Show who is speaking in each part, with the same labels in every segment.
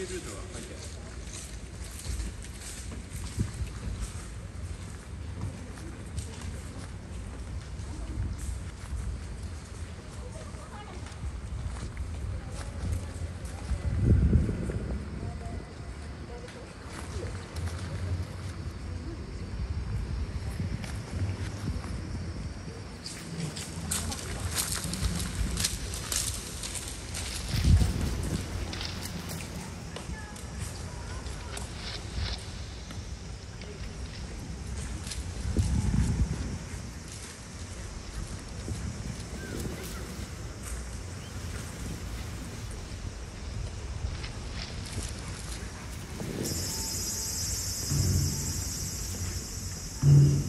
Speaker 1: なんか回遊ル
Speaker 2: Mm-hmm.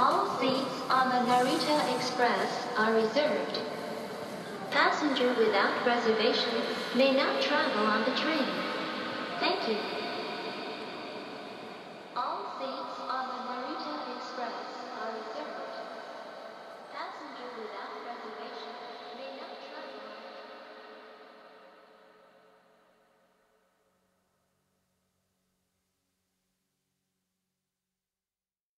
Speaker 2: All seats on the Narita Express are reserved. Passenger without reservation may not travel on the train. Thank you.